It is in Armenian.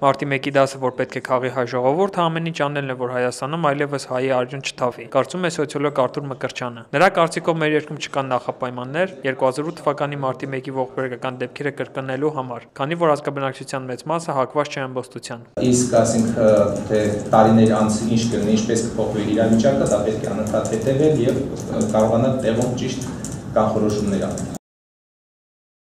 Մարտի 1-ի դասը, որ պետք է քաղի հայ ժողովուրդը, ամեն ինչ անելն է, որ Հայաստանում այլևս հայի արյուն չթափի, կարծում է սոցիոլոգ Արթուր Մկրտչյանը։ Նրա կարծիքով մեր երկրում չկան նախապայմաններ 2008 թվականի մարտի 1-ի ողբերգական դեպքերը կրկնելու համար, քանի որ ազգաբնակչության մեծ մասը հակված չէ ամբոստության։ Իսկ ասենք թե տարիներ անց ինչ կլինի, ինչպես կփոխվի իրավիճակը, դա պետք է անընդհատ հետևել եւ կարողանալ տեղում ճիշտ կանխորոշումներ անել։